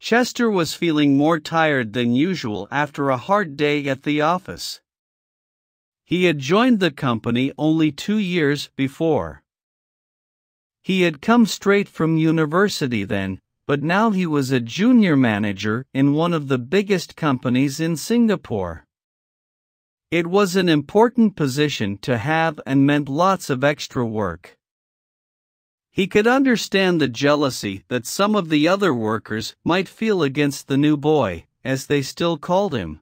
Chester was feeling more tired than usual after a hard day at the office. He had joined the company only two years before. He had come straight from university then, but now he was a junior manager in one of the biggest companies in Singapore. It was an important position to have and meant lots of extra work. He could understand the jealousy that some of the other workers might feel against the new boy, as they still called him.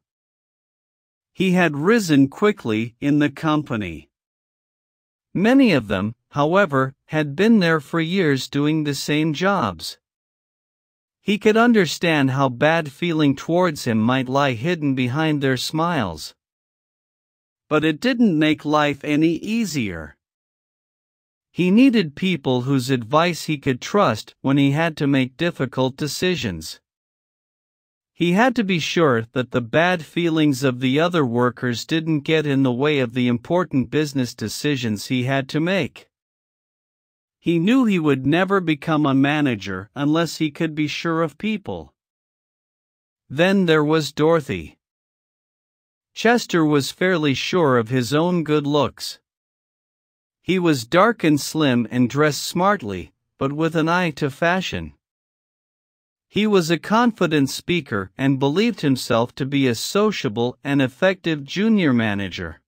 He had risen quickly in the company. Many of them, however, had been there for years doing the same jobs. He could understand how bad feeling towards him might lie hidden behind their smiles. But it didn't make life any easier. He needed people whose advice he could trust when he had to make difficult decisions. He had to be sure that the bad feelings of the other workers didn't get in the way of the important business decisions he had to make. He knew he would never become a manager unless he could be sure of people. Then there was Dorothy. Chester was fairly sure of his own good looks. He was dark and slim and dressed smartly, but with an eye to fashion. He was a confident speaker and believed himself to be a sociable and effective junior manager.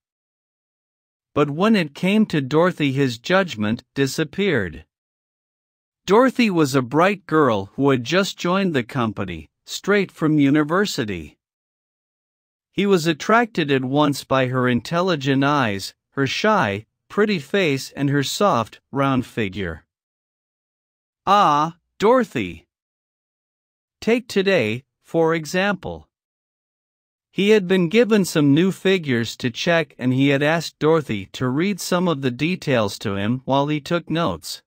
But when it came to Dorothy, his judgment disappeared. Dorothy was a bright girl who had just joined the company, straight from university. He was attracted at once by her intelligent eyes, her shy, pretty face and her soft, round figure. Ah, Dorothy! Take today, for example. He had been given some new figures to check and he had asked Dorothy to read some of the details to him while he took notes.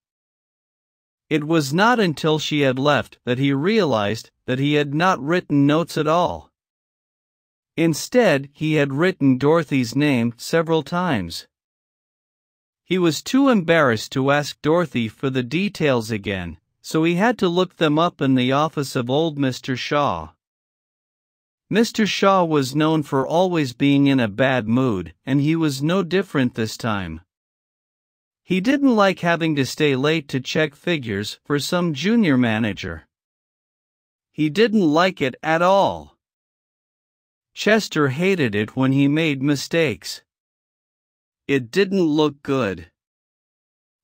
It was not until she had left that he realized that he had not written notes at all. Instead, he had written Dorothy's name several times. He was too embarrassed to ask Dorothy for the details again, so he had to look them up in the office of old Mr. Shaw. Mr. Shaw was known for always being in a bad mood, and he was no different this time. He didn't like having to stay late to check figures for some junior manager. He didn't like it at all. Chester hated it when he made mistakes. It didn't look good.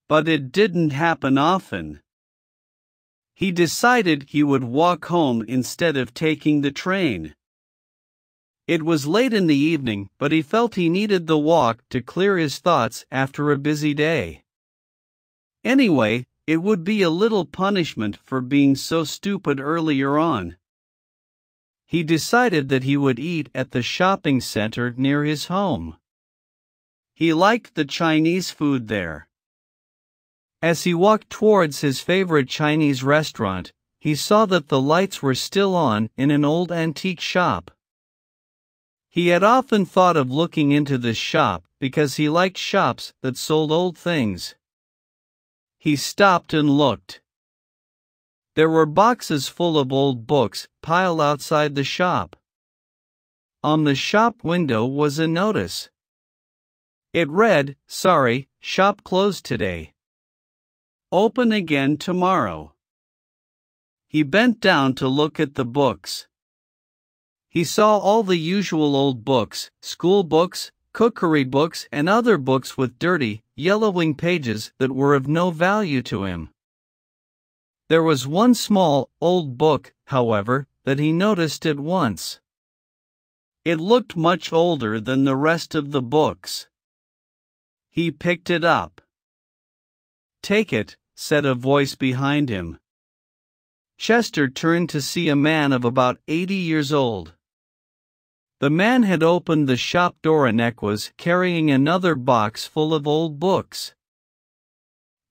But it didn't happen often. He decided he would walk home instead of taking the train. It was late in the evening, but he felt he needed the walk to clear his thoughts after a busy day. Anyway, it would be a little punishment for being so stupid earlier on. He decided that he would eat at the shopping center near his home. He liked the Chinese food there. As he walked towards his favorite Chinese restaurant, he saw that the lights were still on in an old antique shop. He had often thought of looking into this shop because he liked shops that sold old things. He stopped and looked. There were boxes full of old books piled outside the shop. On the shop window was a notice. It read, Sorry, shop closed today. Open again tomorrow. He bent down to look at the books. He saw all the usual old books, school books, cookery books, and other books with dirty, yellowing pages that were of no value to him. There was one small, old book, however, that he noticed at once. It looked much older than the rest of the books. He picked it up. Take it, said a voice behind him. Chester turned to see a man of about eighty years old. The man had opened the shop door and was carrying another box full of old books.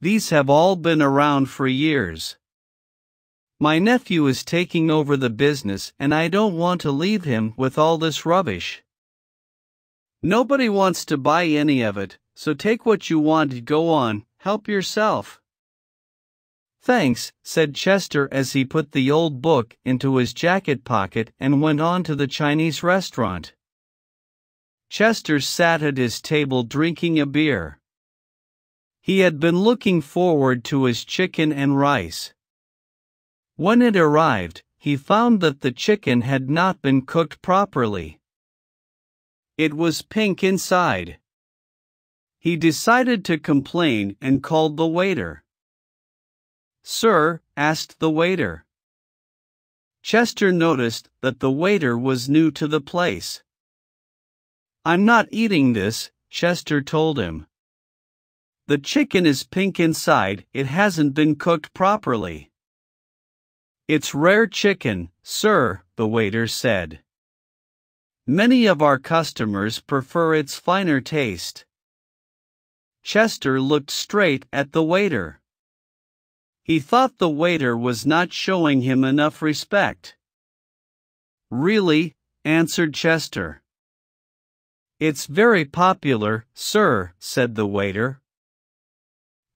These have all been around for years. My nephew is taking over the business and I don't want to leave him with all this rubbish. Nobody wants to buy any of it, so take what you want, go on, help yourself. Thanks, said Chester as he put the old book into his jacket pocket and went on to the Chinese restaurant. Chester sat at his table drinking a beer. He had been looking forward to his chicken and rice. When it arrived, he found that the chicken had not been cooked properly. It was pink inside. He decided to complain and called the waiter. Sir, asked the waiter. Chester noticed that the waiter was new to the place. I'm not eating this, Chester told him. The chicken is pink inside, it hasn't been cooked properly. It's rare chicken, sir, the waiter said. Many of our customers prefer its finer taste. Chester looked straight at the waiter. He thought the waiter was not showing him enough respect. Really? answered Chester. It's very popular, sir, said the waiter.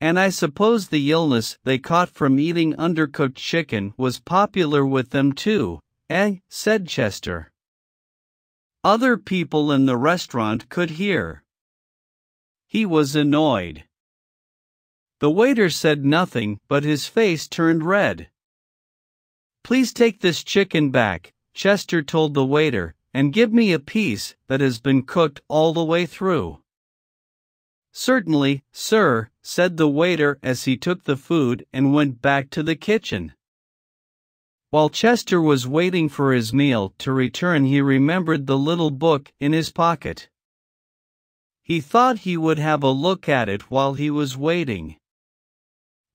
And I suppose the illness they caught from eating undercooked chicken was popular with them too, eh? said Chester. Other people in the restaurant could hear. He was annoyed. The waiter said nothing, but his face turned red. Please take this chicken back, Chester told the waiter, and give me a piece that has been cooked all the way through. Certainly, sir, said the waiter as he took the food and went back to the kitchen. While Chester was waiting for his meal to return, he remembered the little book in his pocket. He thought he would have a look at it while he was waiting.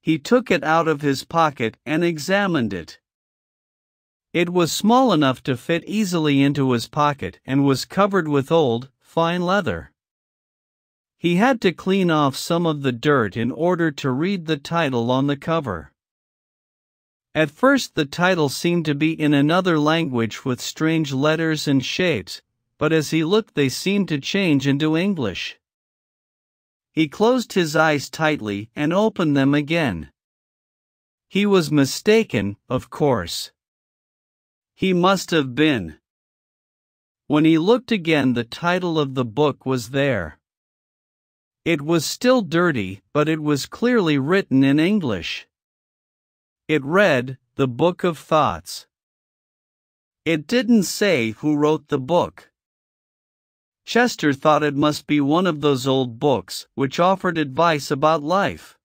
He took it out of his pocket and examined it. It was small enough to fit easily into his pocket and was covered with old, fine leather. He had to clean off some of the dirt in order to read the title on the cover. At first, the title seemed to be in another language with strange letters and shapes, but as he looked, they seemed to change into English. He closed his eyes tightly and opened them again. He was mistaken, of course. He must have been. When he looked again, the title of the book was there. It was still dirty, but it was clearly written in English. It read, The Book of Thoughts. It didn't say who wrote the book. Chester thought it must be one of those old books which offered advice about life.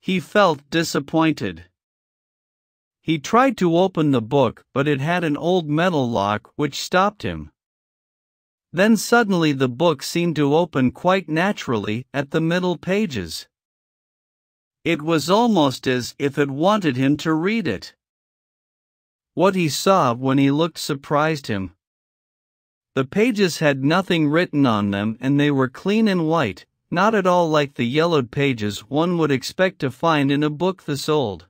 He felt disappointed. He tried to open the book, but it had an old metal lock which stopped him. Then suddenly the book seemed to open quite naturally at the middle pages. It was almost as if it wanted him to read it. What he saw when he looked surprised him. The pages had nothing written on them and they were clean and white, not at all like the yellowed pages one would expect to find in a book this old.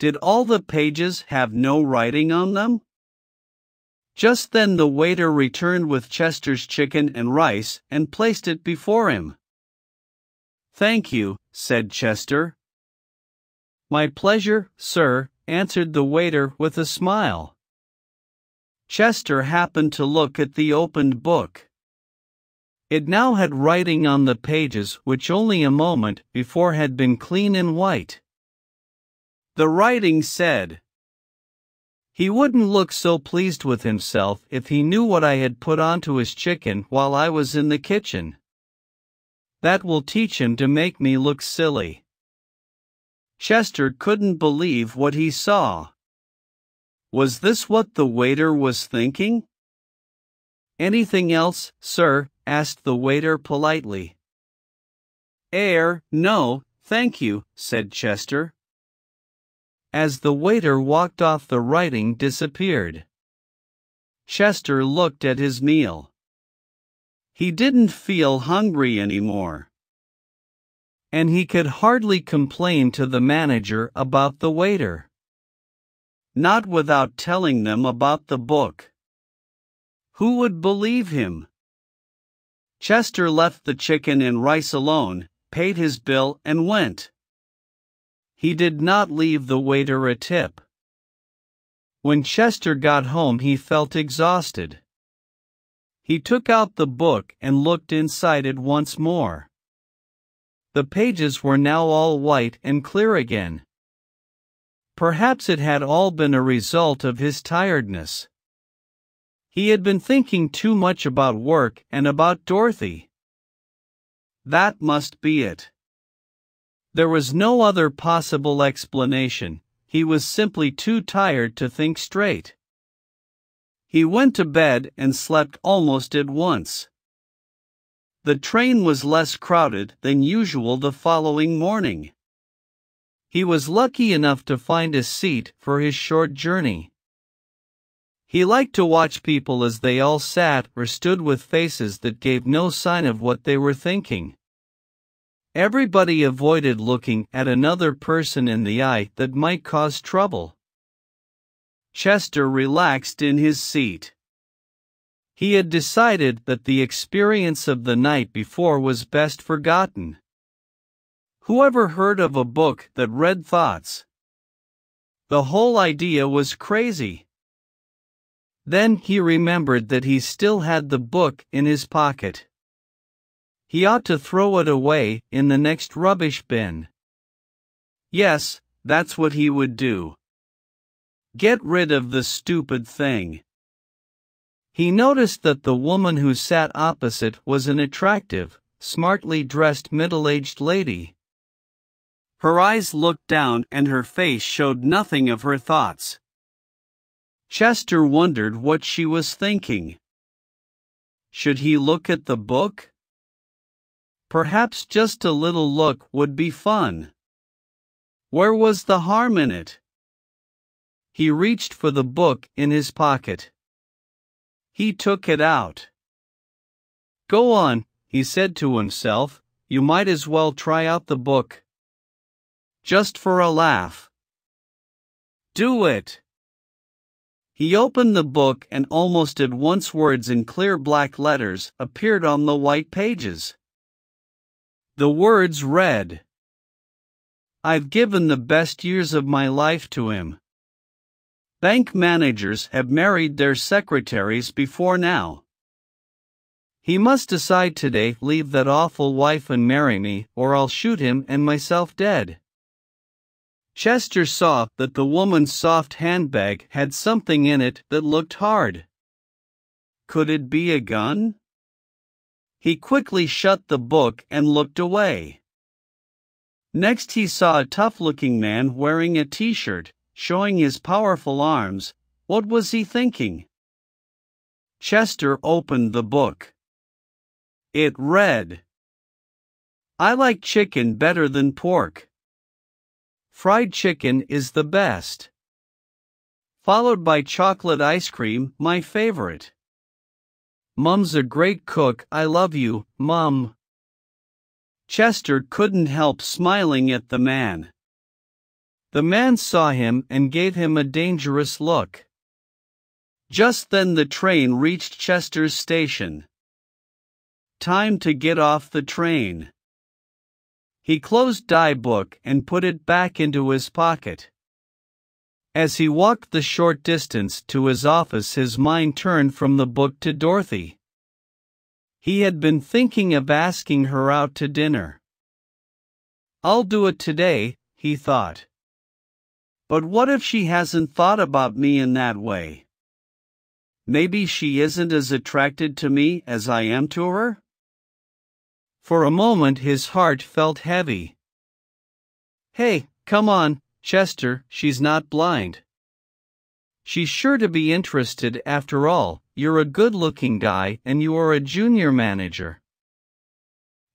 Did all the pages have no writing on them? Just then the waiter returned with Chester's chicken and rice and placed it before him. Thank you, said Chester. My pleasure, sir, answered the waiter with a smile. Chester happened to look at the opened book. It now had writing on the pages which only a moment before had been clean and white. The writing said, He wouldn't look so pleased with himself if he knew what I had put onto his chicken while I was in the kitchen. That will teach him to make me look silly. Chester couldn't believe what he saw. Was this what the waiter was thinking? Anything else, sir? asked the waiter politely. Air, no, thank you, said Chester as the waiter walked off the writing disappeared. Chester looked at his meal. He didn't feel hungry anymore. And he could hardly complain to the manager about the waiter. Not without telling them about the book. Who would believe him? Chester left the chicken and rice alone, paid his bill, and went. He did not leave the waiter a tip. When Chester got home, he felt exhausted. He took out the book and looked inside it once more. The pages were now all white and clear again. Perhaps it had all been a result of his tiredness. He had been thinking too much about work and about Dorothy. That must be it. There was no other possible explanation, he was simply too tired to think straight. He went to bed and slept almost at once. The train was less crowded than usual the following morning. He was lucky enough to find a seat for his short journey. He liked to watch people as they all sat or stood with faces that gave no sign of what they were thinking. Everybody avoided looking at another person in the eye that might cause trouble. Chester relaxed in his seat. He had decided that the experience of the night before was best forgotten. Whoever heard of a book that read thoughts? The whole idea was crazy. Then he remembered that he still had the book in his pocket. He ought to throw it away in the next rubbish bin. Yes, that's what he would do. Get rid of the stupid thing. He noticed that the woman who sat opposite was an attractive, smartly dressed middle aged lady. Her eyes looked down and her face showed nothing of her thoughts. Chester wondered what she was thinking. Should he look at the book? Perhaps just a little look would be fun. Where was the harm in it? He reached for the book in his pocket. He took it out. Go on, he said to himself, you might as well try out the book. Just for a laugh. Do it. He opened the book and almost at once words in clear black letters appeared on the white pages. The words read I've given the best years of my life to him. Bank managers have married their secretaries before now. He must decide today leave that awful wife and marry me, or I'll shoot him and myself dead. Chester saw that the woman's soft handbag had something in it that looked hard. Could it be a gun? He quickly shut the book and looked away. Next, he saw a tough looking man wearing a t shirt, showing his powerful arms. What was he thinking? Chester opened the book. It read I like chicken better than pork. Fried chicken is the best. Followed by chocolate ice cream, my favorite. Mum's a great cook, I love you, Mum. Chester couldn't help smiling at the man. The man saw him and gave him a dangerous look. Just then the train reached Chester's station. Time to get off the train. He closed die book and put it back into his pocket. As he walked the short distance to his office, his mind turned from the book to Dorothy. He had been thinking of asking her out to dinner. I'll do it today, he thought. But what if she hasn't thought about me in that way? Maybe she isn't as attracted to me as I am to her? For a moment his heart felt heavy. Hey, come on, Chester, she's not blind. She's sure to be interested after all, you're a good looking guy and you are a junior manager.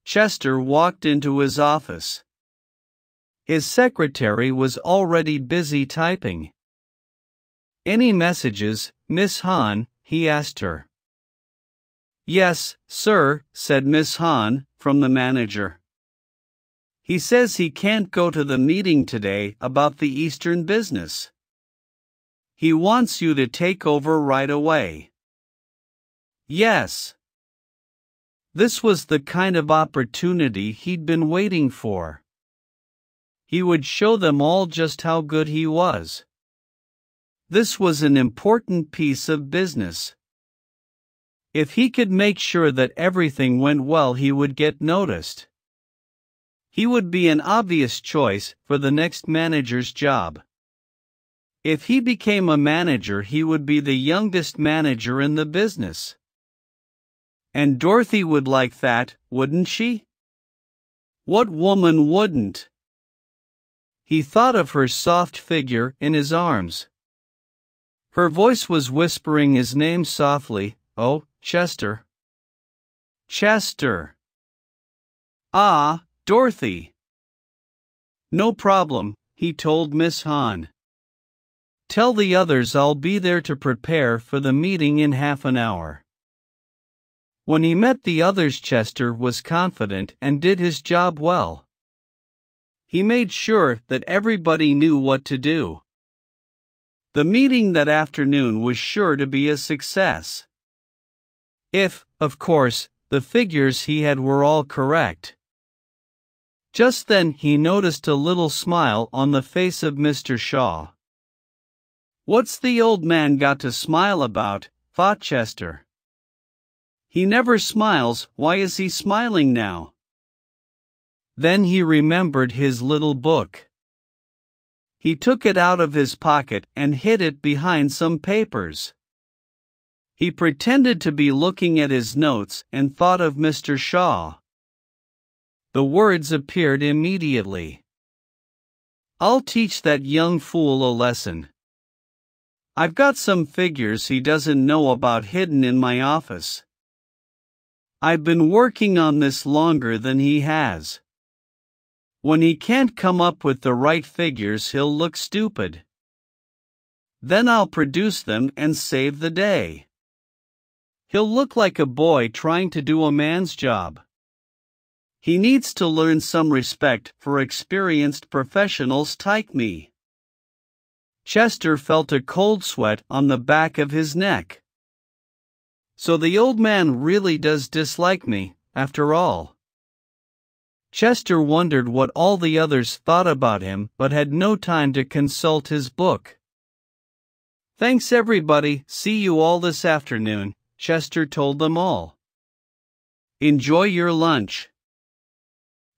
Chester walked into his office. His secretary was already busy typing. Any messages, Miss Hahn? he asked her. Yes, sir, said Miss Hahn, from the manager. He says he can't go to the meeting today about the Eastern business. He wants you to take over right away. Yes. This was the kind of opportunity he'd been waiting for. he would show them all just how good he was. This was an important piece of business. If he could make sure that everything went well, he would get noticed. He would be an obvious choice for the next manager's job. If he became a manager, he would be the youngest manager in the business. And Dorothy would like that, wouldn't she? What woman wouldn't? He thought of her soft figure in his arms. Her voice was whispering his name softly, Oh, Chester. Chester. Ah, Dorothy. No problem, he told Miss Hahn. Tell the others I'll be there to prepare for the meeting in half an hour. When he met the others, Chester was confident and did his job well. He made sure that everybody knew what to do. The meeting that afternoon was sure to be a success. If, of course, the figures he had were all correct. Just then he noticed a little smile on the face of Mr. Shaw. What's the old man got to smile about? thought Chester. He never smiles, why is he smiling now? Then he remembered his little book. He took it out of his pocket and hid it behind some papers. He pretended to be looking at his notes and thought of Mr. Shaw. The words appeared immediately. I'll teach that young fool a lesson. I've got some figures he doesn't know about hidden in my office. I've been working on this longer than he has. When he can't come up with the right figures, he'll look stupid. Then I'll produce them and save the day. He'll look like a boy trying to do a man's job. He needs to learn some respect for experienced professionals like me. Chester felt a cold sweat on the back of his neck. So the old man really does dislike me, after all. Chester wondered what all the others thought about him but had no time to consult his book. Thanks everybody, see you all this afternoon, Chester told them all. Enjoy your lunch.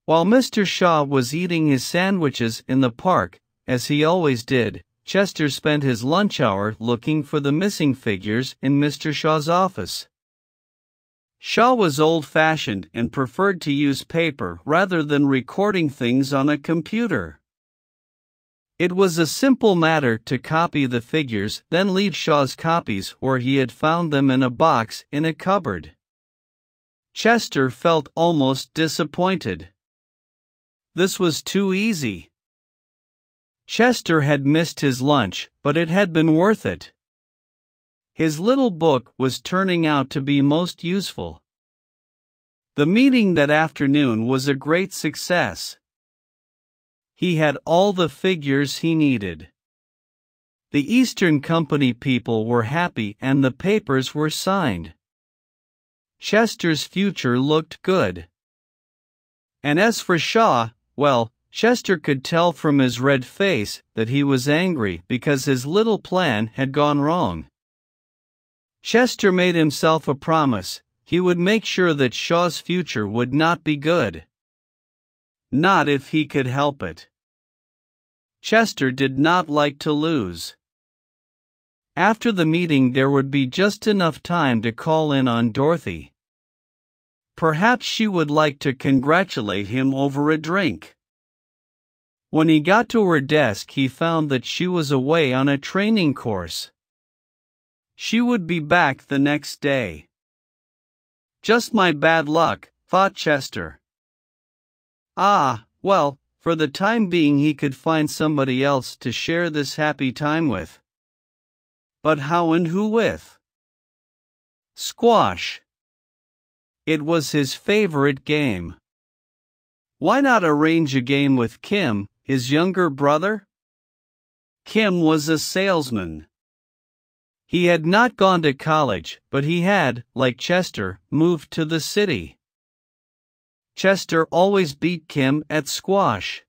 While Mr. Shaw was eating his sandwiches in the park, as he always did, Chester spent his lunch hour looking for the missing figures in Mr. Shaw's office. Shaw was old fashioned and preferred to use paper rather than recording things on a computer. It was a simple matter to copy the figures, then leave Shaw's copies where he had found them in a box in a cupboard. Chester felt almost disappointed. This was too easy. Chester had missed his lunch, but it had been worth it. His little book was turning out to be most useful. The meeting that afternoon was a great success. He had all the figures he needed. The Eastern Company people were happy and the papers were signed. Chester's future looked good. And as for Shaw, well, Chester could tell from his red face that he was angry because his little plan had gone wrong. Chester made himself a promise he would make sure that Shaw's future would not be good. Not if he could help it. Chester did not like to lose. After the meeting, there would be just enough time to call in on Dorothy. Perhaps she would like to congratulate him over a drink. When he got to her desk, he found that she was away on a training course. She would be back the next day. Just my bad luck, thought Chester. Ah, well, for the time being he could find somebody else to share this happy time with. But how and who with? Squash. It was his favorite game. Why not arrange a game with Kim, his younger brother? Kim was a salesman. He had not gone to college, but he had, like Chester, moved to the city. Chester always beat Kim at squash.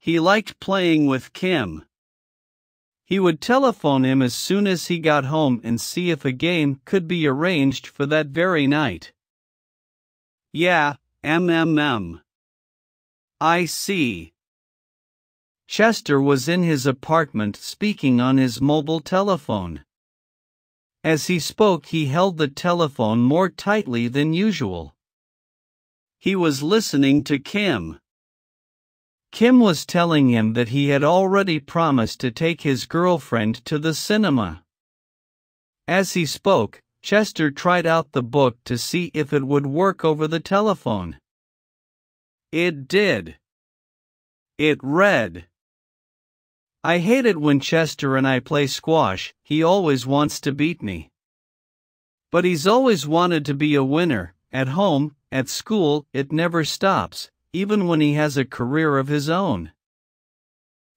he liked playing with Kim. He would telephone him as soon as he got home and see if a game could be arranged for that very night. Yeah, MMM. I see. Chester was in his apartment speaking on his mobile telephone. As he spoke, he held the telephone more tightly than usual. He was listening to Kim. Kim was telling him that he had already promised to take his girlfriend to the cinema. As he spoke, Chester tried out the book to see if it would work over the telephone. It did. It read. I hate it when Chester and I play squash, he always wants to beat me. But he's always wanted to be a winner, at home, at school, it never stops, even when he has a career of his own.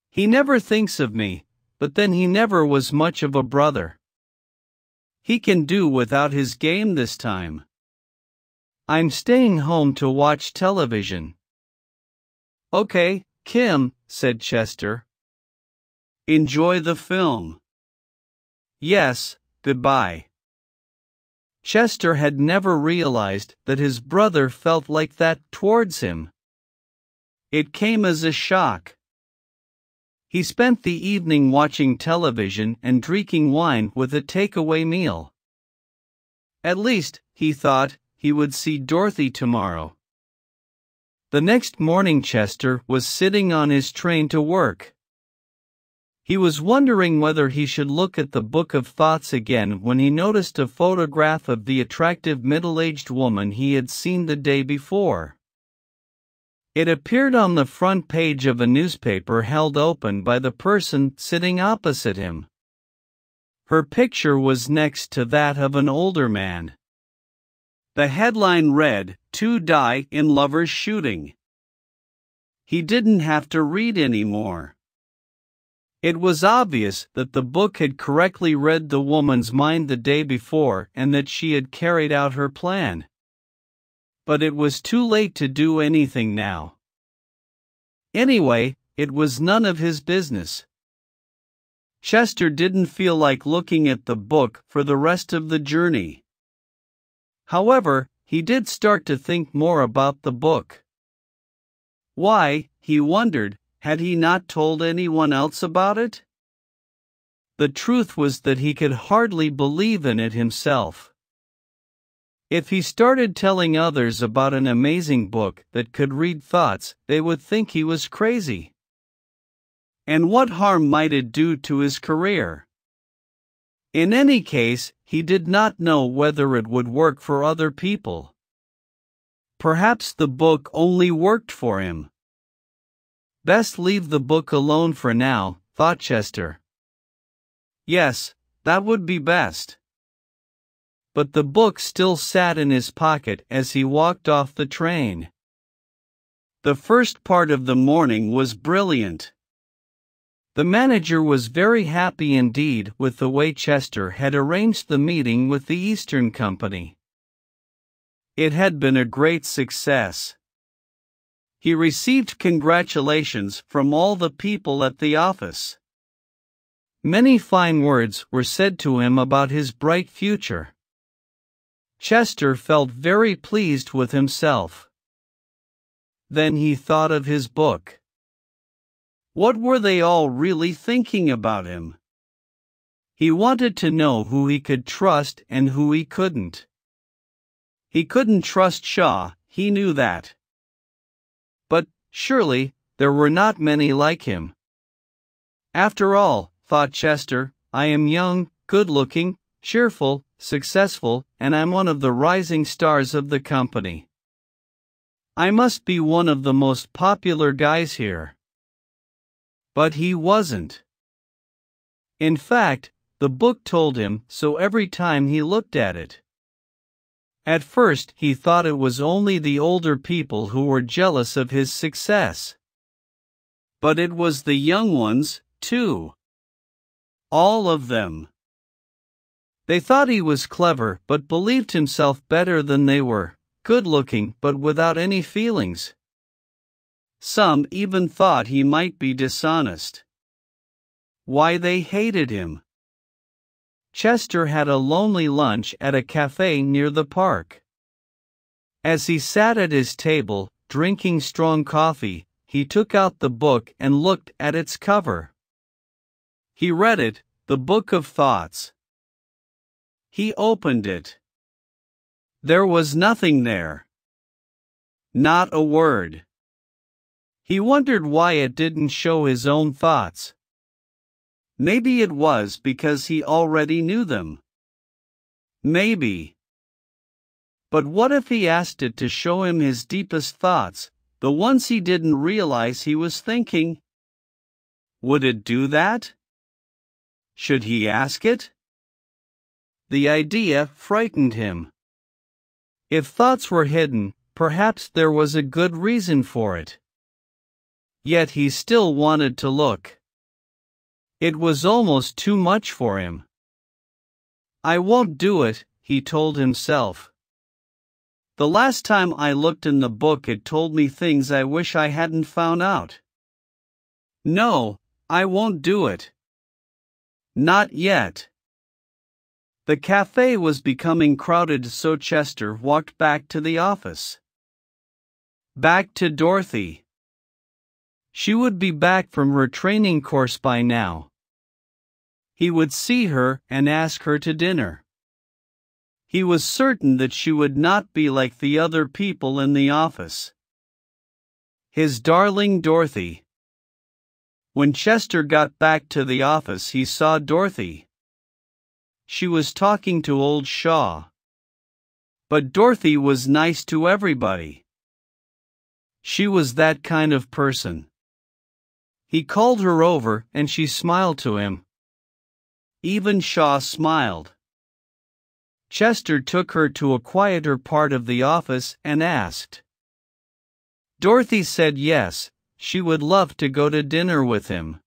He never thinks of me, but then he never was much of a brother. He can do without his game this time. I'm staying home to watch television. Okay, Kim, said Chester, Enjoy the film. Yes, goodbye. Chester had never realized that his brother felt like that towards him. It came as a shock. He spent the evening watching television and drinking wine with a takeaway meal. At least, he thought, he would see Dorothy tomorrow. The next morning, Chester was sitting on his train to work. He was wondering whether he should look at the Book of Thoughts again when he noticed a photograph of the attractive middle aged woman he had seen the day before. It appeared on the front page of a newspaper held open by the person sitting opposite him. Her picture was next to that of an older man. The headline read, Two Die in Lovers Shooting. He didn't have to read anymore. It was obvious that the book had correctly read the woman's mind the day before and that she had carried out her plan. But it was too late to do anything now. Anyway, it was none of his business. Chester didn't feel like looking at the book for the rest of the journey. However, he did start to think more about the book. Why, he wondered, had he not told anyone else about it? The truth was that he could hardly believe in it himself. If he started telling others about an amazing book that could read thoughts, they would think he was crazy. And what harm might it do to his career? In any case, he did not know whether it would work for other people. Perhaps the book only worked for him. Best leave the book alone for now, thought Chester. Yes, that would be best. But the book still sat in his pocket as he walked off the train. The first part of the morning was brilliant. The manager was very happy indeed with the way Chester had arranged the meeting with the Eastern Company. It had been a great success. He received congratulations from all the people at the office. Many fine words were said to him about his bright future. Chester felt very pleased with himself. Then he thought of his book. What were they all really thinking about him? He wanted to know who he could trust and who he couldn't. He couldn't trust Shaw, he knew that. Surely, there were not many like him. After all, thought Chester, I am young, good looking, cheerful, successful, and I'm one of the rising stars of the company. I must be one of the most popular guys here. But he wasn't. In fact, the book told him so every time he looked at it. At first, he thought it was only the older people who were jealous of his success. But it was the young ones, too. All of them. They thought he was clever but believed himself better than they were, good looking but without any feelings. Some even thought he might be dishonest. Why they hated him. Chester had a lonely lunch at a cafe near the park. As he sat at his table, drinking strong coffee, he took out the book and looked at its cover. He read it, the Book of Thoughts. He opened it. There was nothing there. Not a word. He wondered why it didn't show his own thoughts. Maybe it was because he already knew them. Maybe. But what if he asked it to show him his deepest thoughts, the ones he didn't realize he was thinking. Would it do that? Should he ask it? The idea frightened him. If thoughts were hidden, perhaps there was a good reason for it. Yet he still wanted to look. It was almost too much for him. I won't do it, he told himself. The last time I looked in the book, it told me things I wish I hadn't found out. No, I won't do it. Not yet. The cafe was becoming crowded, so Chester walked back to the office. Back to Dorothy. She would be back from her training course by now. He would see her and ask her to dinner. He was certain that she would not be like the other people in the office. His darling Dorothy. When Chester got back to the office, he saw Dorothy. She was talking to old Shaw. But Dorothy was nice to everybody. She was that kind of person. He called her over and she smiled to him. Even Shaw smiled. Chester took her to a quieter part of the office and asked. Dorothy said yes, she would love to go to dinner with him.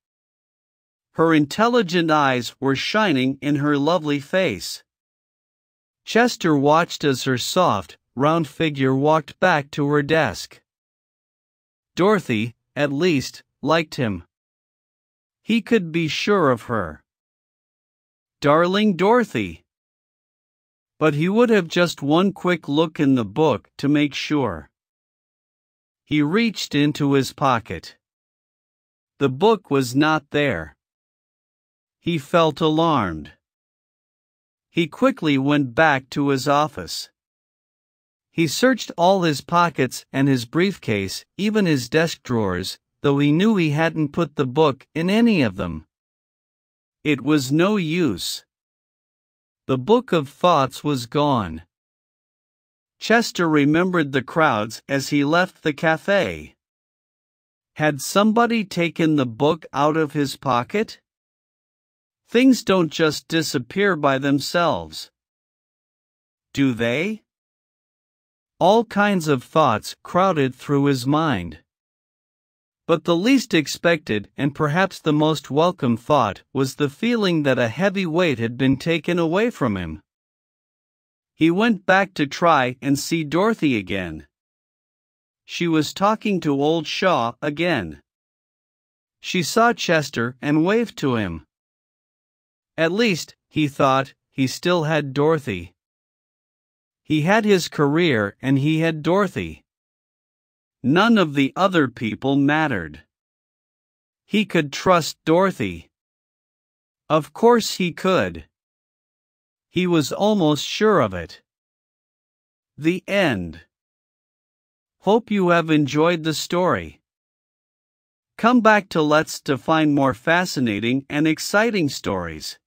Her intelligent eyes were shining in her lovely face. Chester watched as her soft, round figure walked back to her desk. Dorothy, at least, liked him. He could be sure of her. Darling Dorothy! But he would have just one quick look in the book to make sure. He reached into his pocket. The book was not there. He felt alarmed. He quickly went back to his office. He searched all his pockets and his briefcase, even his desk drawers, though he knew he hadn't put the book in any of them. It was no use. The Book of Thoughts was gone. Chester remembered the crowds as he left the cafe. Had somebody taken the book out of his pocket? Things don't just disappear by themselves. Do they? All kinds of thoughts crowded through his mind. But the least expected and perhaps the most welcome thought was the feeling that a heavy weight had been taken away from him. He went back to try and see Dorothy again. She was talking to old Shaw again. She saw Chester and waved to him. At least, he thought, he still had Dorothy. He had his career and he had Dorothy. None of the other people mattered. He could trust Dorothy. Of course he could. He was almost sure of it. The end. Hope you have enjoyed the story. Come back to LETs to find more fascinating and exciting stories.